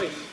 choice.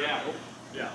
Yeah. Yeah.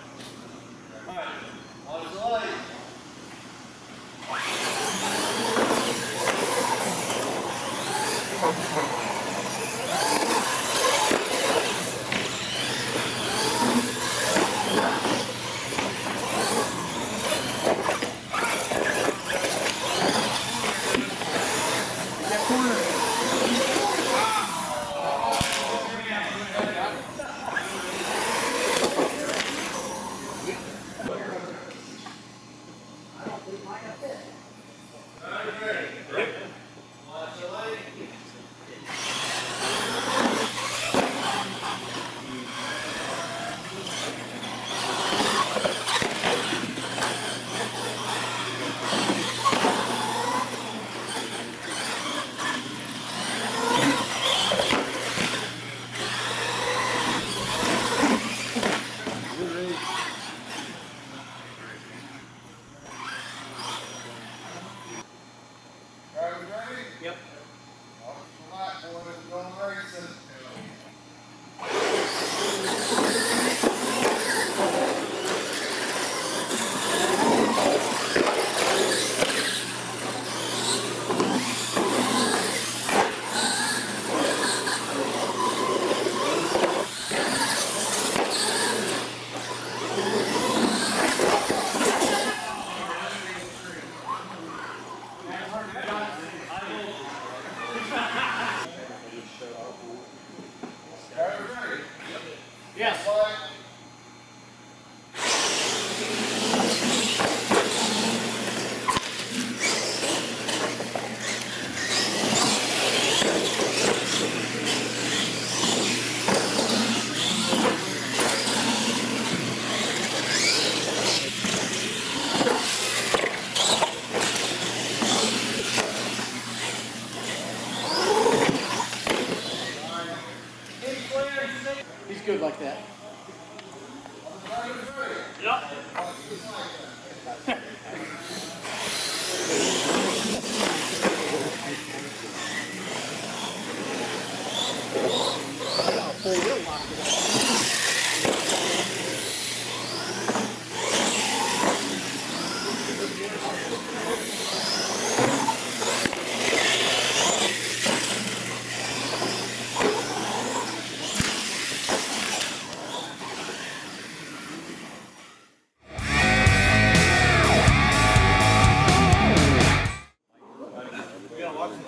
Like that.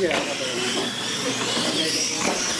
いや、ありがとうごます。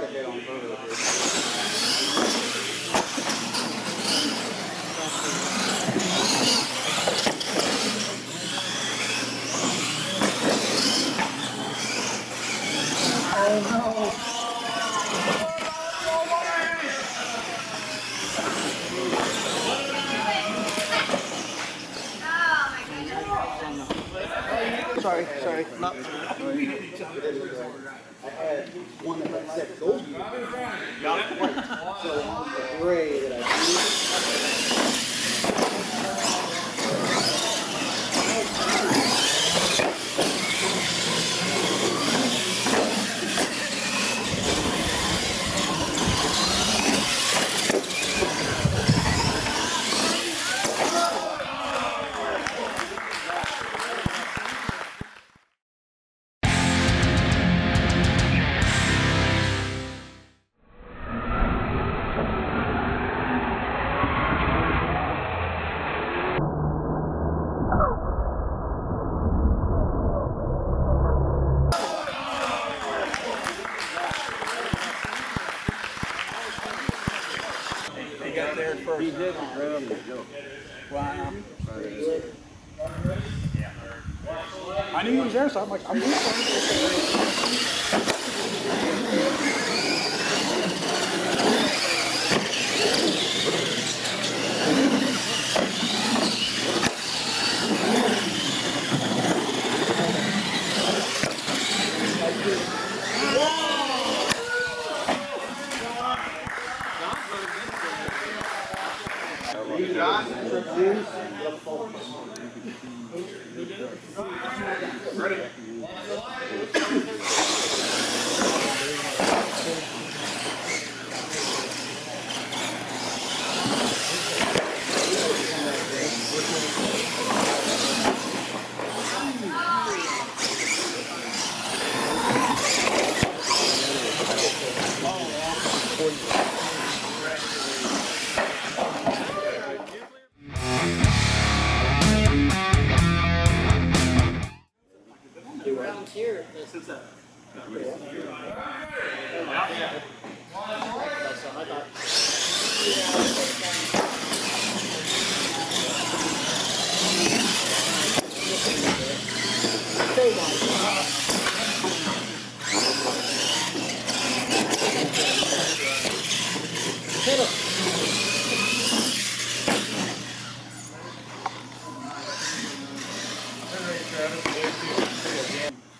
got to get on front of it.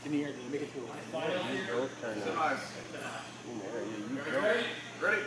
Give me your, make it through. Final year. Ready? Ready?